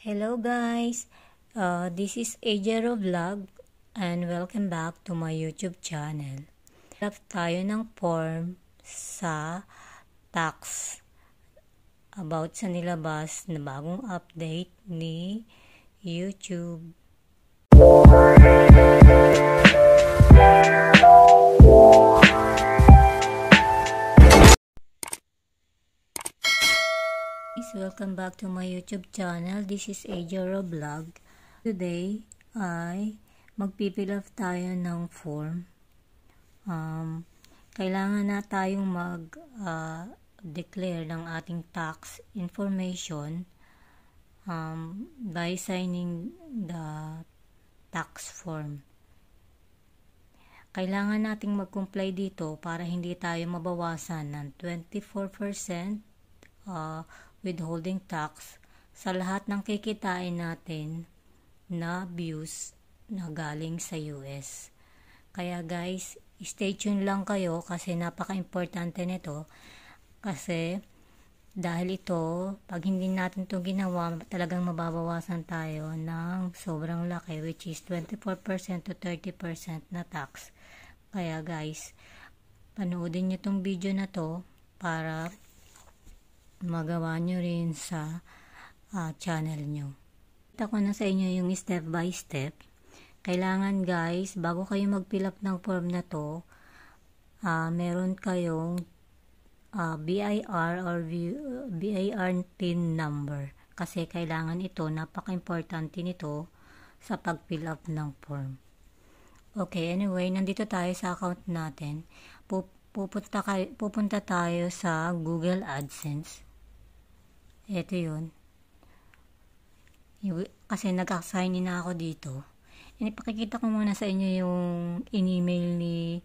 Hello guys, uh, this is Ajero Vlog and welcome back to my YouTube channel. Lap tayo ng form sa tax about sa nilabas na bagong update ni YouTube. Welcome back to my YouTube channel. This is Ajoro Vlog. Today ay magpipill off tayo ng form. Um, kailangan na tayong mag-declare uh, ng ating tax information um, by signing the tax form. Kailangan nating mag-comply dito para hindi tayo mabawasan ng 24% uh, withholding tax sa lahat ng kikitain natin na views na galing sa US. Kaya guys, stay tuned lang kayo kasi napaka-importante nito kasi dahil ito, pag hindi natin ito ginawa, talagang mababawasan tayo ng sobrang laki which is 24% to 30% na tax. Kaya guys, panoodin nyo tong video na to para magawa nyo rin sa uh, channel nyo. Ito ko na sa inyo yung step by step. Kailangan guys, bago kayo mag-fill up ng form na to, uh, meron kayong uh, BIR or BIR PIN number. Kasi kailangan ito, napaka-importante nito sa pag-fill up ng form. Okay, anyway, nandito tayo sa account natin. Pupunta, kayo, pupunta tayo sa Google AdSense. Ito yun. Kasi nag-assign na ako dito. Ipakikita ko muna sa inyo yung in-email ni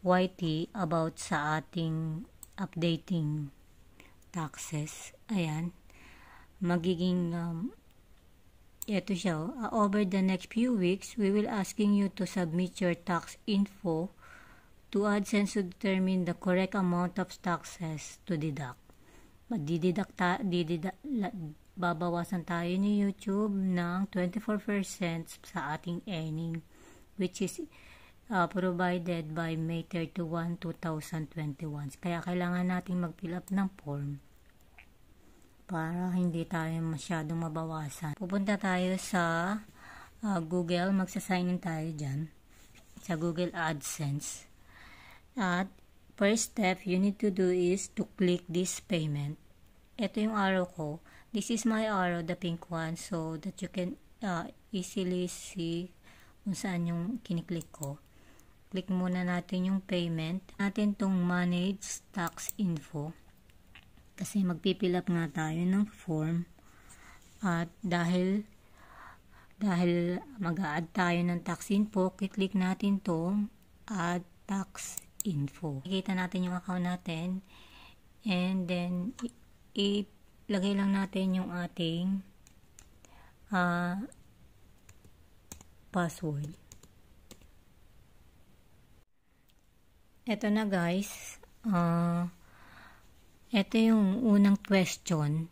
YT about sa ating updating taxes. Ayan. Magiging um, ito siya, uh, over the next few weeks, we will asking you to submit your tax info to AdSense to determine the correct amount of taxes to deduct. Dididak ta, dididak, la, babawasan tayo ni YouTube ng 24% sa ating earning, which is uh, provided by May 31, 2021. Kaya kailangan nating mag-fill up ng form para hindi tayo masyadong mabawasan. Pupunta tayo sa uh, Google, magsasign in tayo dyan sa Google AdSense. At first step you need to do is to click this payment. Ito yung arrow ko. This is my arrow, the pink one, so that you can uh, easily see kung saan yung kiniklik ko. Click muna natin yung payment. Natin tong manage tax info kasi magpipil up nga tayo ng form at dahil dahil mag-add tayo ng tax info, click natin to add tax info. Kita natin yung account natin and then ilagay lang natin yung ating uh, password. Ito na guys. Uh, ito yung unang question.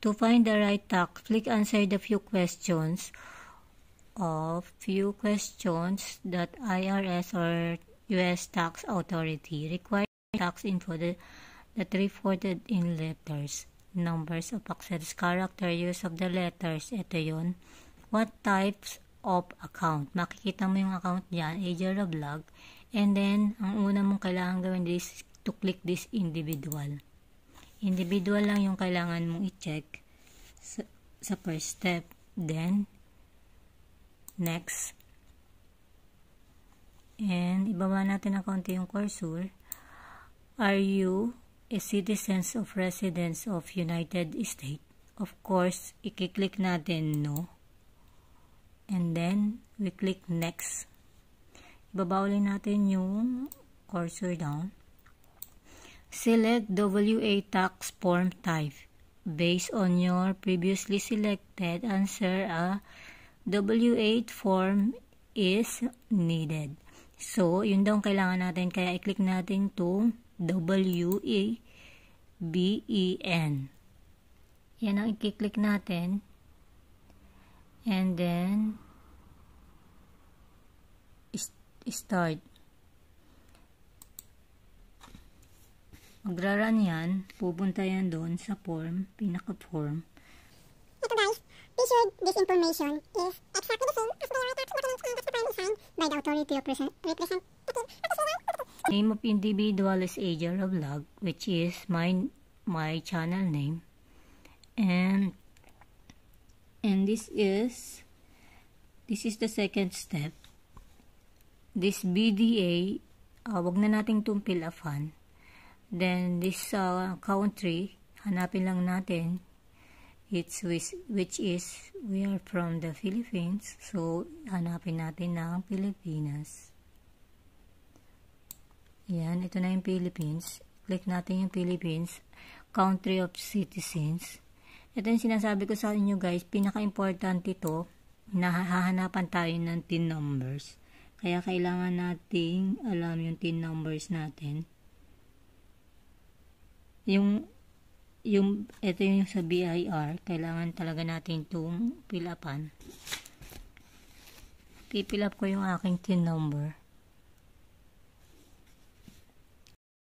To find the right tax, click answer the few questions of few questions that IRS or U.S. tax authority require tax info that, reported in letters, numbers of access, character, use of the letters. Ito yon. What types of account? Makikita mo yung account diyan, Ager Vlog. And then, ang una mong kailangan gawin is to click this individual. Individual lang yung kailangan mong i-check sa, sa first step. Then, next. And, ibaba natin ng konti yung cursor. Are you a citizen of residence of United States? Of course, i-click natin no. And then, we click next. Ibaba ulit natin yung cursor down. Select WA tax form type. Based on your previously selected answer, a W8 form is needed. So, yun daw ang kailangan natin. Kaya i-click natin to W-A-B-E-N. Yan ang i-click natin. and then start magraran yan pupunta yan doon sa form pinaka form ito guys be sure this information is exactly the same as the right documents and that's signed by the authority of representative name of individual is Asia Vlog which is my my channel name. And and this is this is the second step. This BDA uh, wag na nating itong fill upan then this uh, country hanapin lang natin it's which, which is we are from the Philippines so hanapin natin ng Pilipinas. Yan ito na yung Philippines. Click natin yung Philippines country of citizens. Ito yung sinasabi ko sa inyo guys pinaka-importante ito nahahanapan tayo ng tin numbers. Kaya kailangan nating alam yung tin numbers natin. Yung yung ito yung sa BIR, kailangan talaga natin itong fill upan. Pipil up ko yung aking tin number.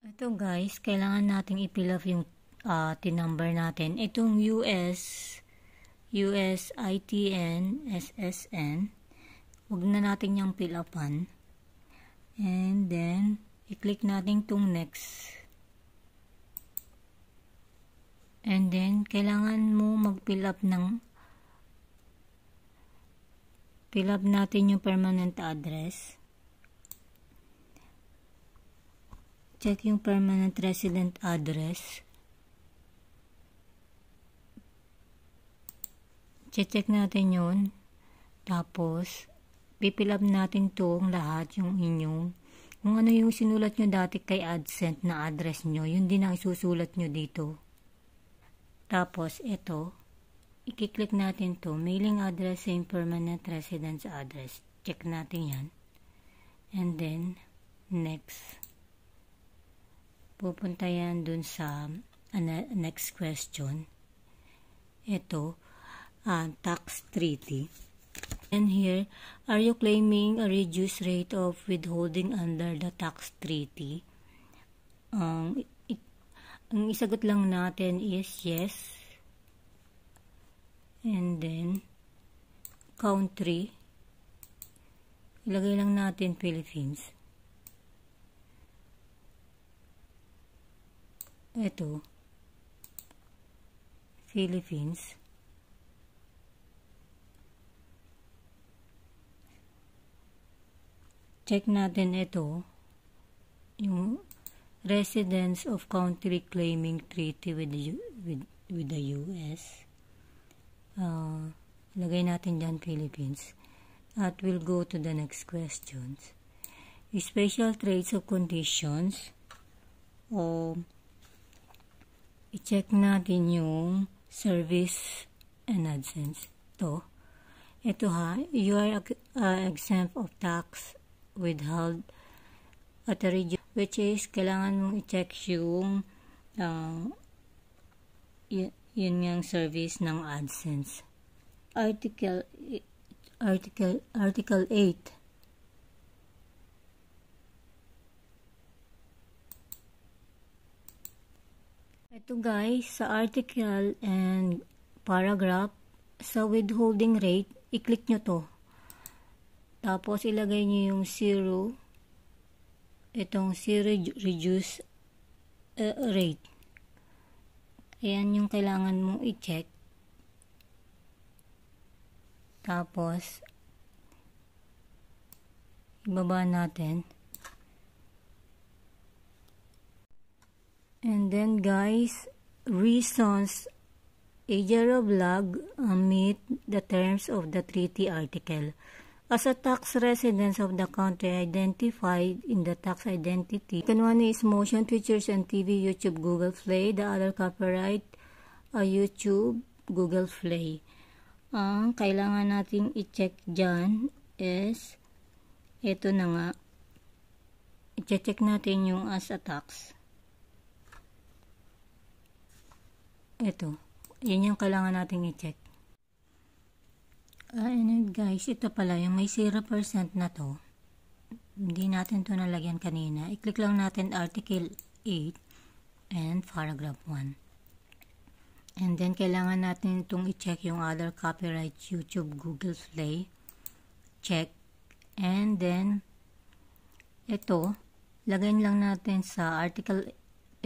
Ito guys, kailangan nating i-fill up yung uh, tin number natin. Itong US, US ITN SSN Huwag na natin yung fill upan. And then, i-click natin itong next. And then, kailangan mo mag-fill up ng fill up natin yung permanent address. Check yung permanent resident address. Check natin yun. Tapos, pipilap natin tong lahat yung inyong kung ano yung sinulat nyo dati kay AdSense na address nyo, yun din ang isusulat nyo dito. Tapos, ito, i-click natin to mailing address and permanent residence address. Check natin yan. And then, next. Pupunta yan dun sa uh, next question. Ito, uh, tax treaty. And here, are you claiming a reduced rate of withholding under the tax treaty? Um, ang isagot lang natin is yes. And then, country. Ilagay lang natin Philippines. Ito. Philippines. check natin ito, yung residence of country claiming treaty with the, with, with the US. Uh, lagay natin dyan Philippines. At we'll go to the next questions. Special traits of conditions. O, i-check natin yung service and AdSense. Ito. Ito ha, you are uh, exempt of tax withheld at a region which is kailangan mong i-check yung uh, yun yung service ng AdSense. Article Article Article 8 Ito guys, sa article and paragraph, sa withholding rate, i-click nyo to. Tapos, ilagay nyo yung zero, itong zero reduce uh, rate. Ayan yung kailangan mong i-check. Tapos, ibaba natin. And then guys, reasons Ejaro vlog uh, meet the terms of the treaty article. As a tax residence of the country identified in the tax identity, second one is motion pictures and TV, YouTube, Google Play. The other copyright, uh, YouTube, Google Play. Ang kailangan nating i-check dyan is, ito na nga, i-check natin yung as a tax. Ito. Yan yung kailangan nating i-check. Ah, and guys, ito pala, yung may 0% na to, hindi natin to nalagyan kanina. I-click lang natin Article 8 and Paragraph 1. And then, kailangan natin itong i-check yung other copyright YouTube, Google Play. Check. And then, ito, lagyan lang natin sa Article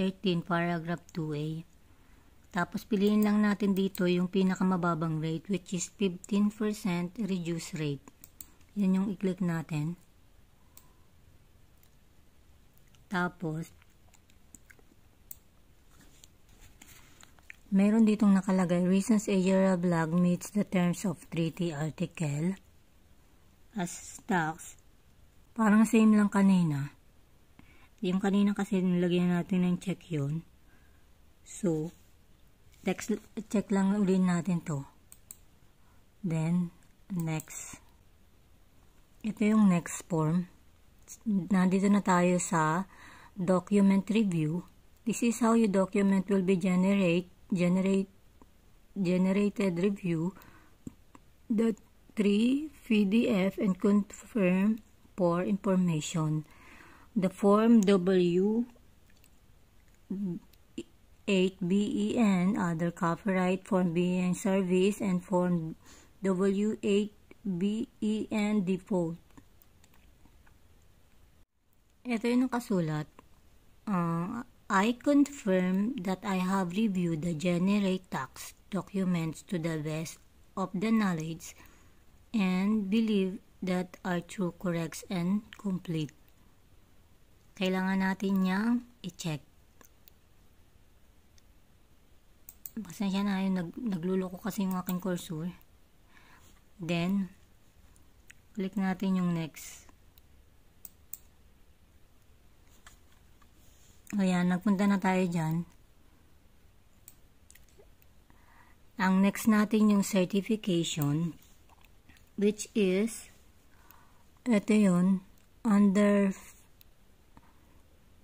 13, Paragraph 2A. Tapos, piliin lang natin dito yung pinakamababang rate, which is 15% reduce rate. Yan yung i-click natin. Tapos, meron ditong nakalagay, reasons Ayer blog meets the terms of treaty article as tax. Parang same lang kanina. Yung kanina kasi nilagyan natin ng check yun. So, text, check lang ulit natin to. Then, next. Ito yung next form. Nandito na tayo sa document review. This is how your document will be generate, generate, generated review the three PDF and confirm for information. The form W 8BEN, other copyright form BEN service and form W8BEN default. Ito yung nakasulat. Uh, I confirm that I have reviewed the generate tax documents to the best of the knowledge and believe that are true, correct, and complete. Kailangan natin niyang i-check. Pasensya na yun, nag, nagluloko kasi yung aking cursor. Then, click natin yung next. Ayan, nagpunta na tayo dyan. Ang next natin yung certification, which is, ito yun, under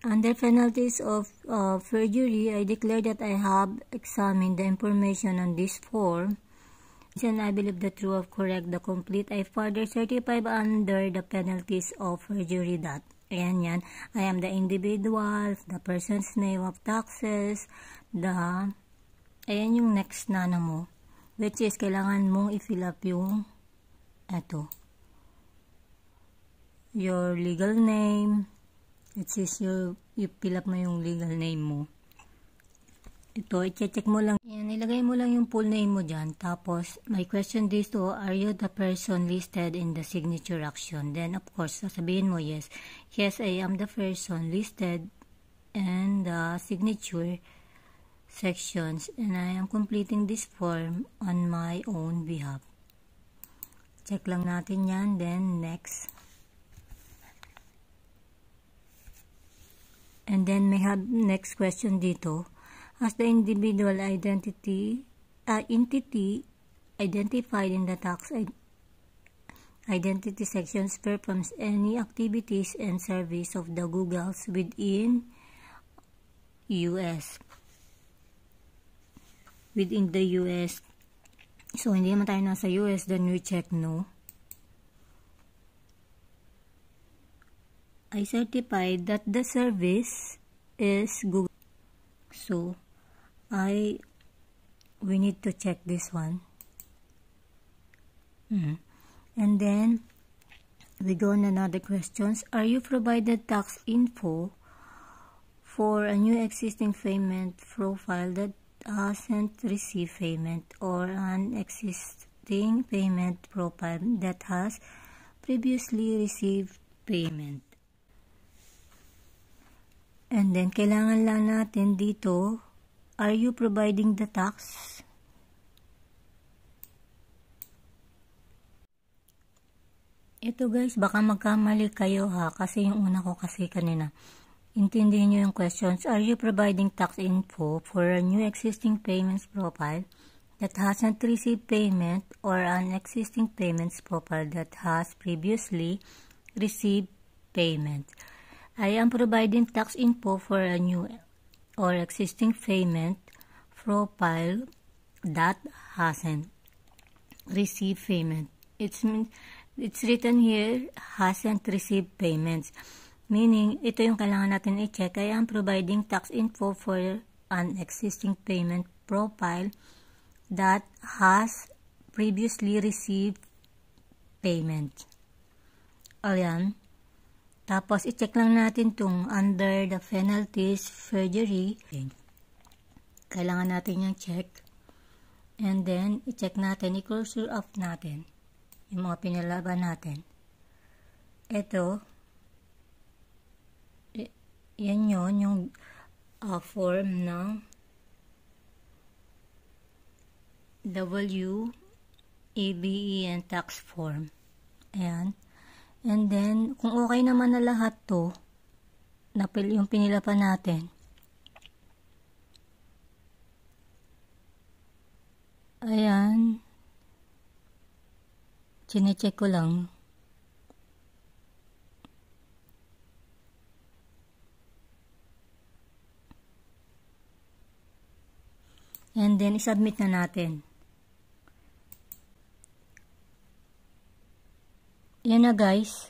under penalties of uh, perjury, I declare that I have examined the information on this form and I believe the true of correct, the complete. I further certify under the penalties of perjury that Ayan yan. I am the individual, the person's name of taxes, the, ayan yung next na na mo. Which is, kailangan mong i-fill up yung, eto, your legal name, which is your, you fill up mo yung legal name mo. Ito, i-check mo lang. Yan, ilagay mo lang yung full name mo dyan. Tapos, my question dito, are you the person listed in the signature action? Then, of course, sasabihin mo, yes. Yes, I am the person listed in the signature sections and I am completing this form on my own behalf. Check lang natin yan. Then, next. Then, may have next question dito. As the individual identity uh, entity identified in the tax identity sections performs any activities and service of the Googles within US within the US so hindi naman tayo nasa US then we check no I certified that the service is Google. So I we need to check this one. Mm. and then we go on another questions. Are you provided tax info for a new existing payment profile that hasn't received payment or an existing payment profile that has previously received payment and then kailangan lang natin dito Are you providing the tax? Ito guys, baka magkamali kayo ha, kasi yung una ko kasi kanina. Intindihin nyo yung questions. Are you providing tax info for a new existing payments profile that hasn't received payment or an existing payments profile that has previously received payment? I am providing tax info for a new or existing payment profile that hasn't receive payment. It's it's written here hasn't received payments. Meaning, ito yung kailangan natin i-check. I am providing tax info for an existing payment profile that has previously received payment. Ayan. Tapos, i-check lang natin tong under the penalties, forgery. Kailangan natin yung check. And then, i-check natin, i-closure off natin yung mga pinalaban natin. Ito, yan yon yung uh, form ng W, ABE, and tax form. Ayan. And then, kung okay naman na lahat to, napil yung pinila pa natin, ayan, chinecheck ko lang, And then, isubmit na natin. Yan na guys.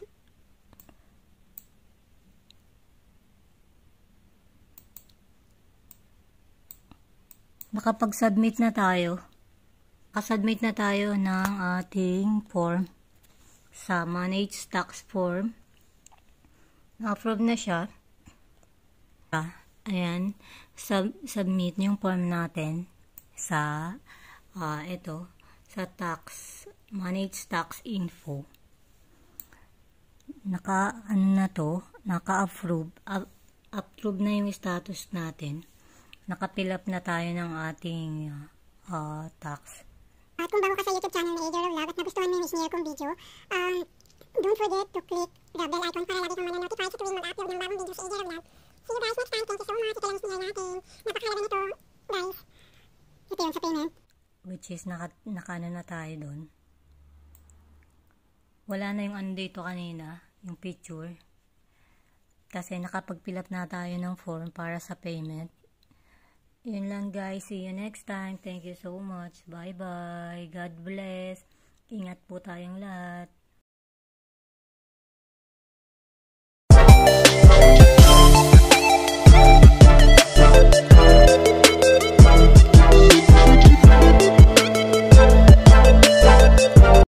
Nakapag-submit na tayo. Nakasubmit na tayo ng ating form sa Manage Tax Form. Na-approve na siya. Ayan. Sub submit yung form natin sa uh, ito sa tax manage tax info naka ano na to naka-approve uh, approve na yung status natin. Naka-fill up na tayo ng ating uh, tax. At kung bago ka sa YouTube channel ni Adrian Vlog at nagustuhan mo yung share kong video um, don't forget to click the bell icon para lagi kang mananotify sa tuwing mag-upload ng bagong video sa Adrian Vlog see you guys next time. Thank you so much. Ito lang sinare natin. Napakalaga nito guys. Ito yung sa payment. Which is, naka, nakano na tayo doon. Wala na yung ano dito kanina, yung picture. Kasi nakapag-fill up na tayo ng form para sa payment. Yun lang guys. See you next time. Thank you so much. Bye-bye. God bless. Ingat po tayong lahat.